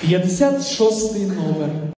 56 номер.